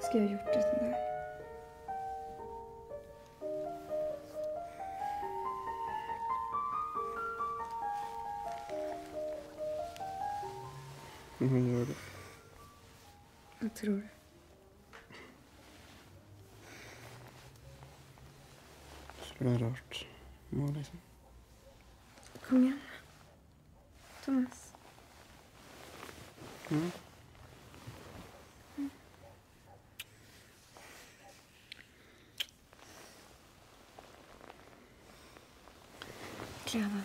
Ska jag ha gjort det den där? Men hon gör det. Jag tror det. Skulle ha rört mig liksom. Kom igen. Thomas. Mm. 知样な。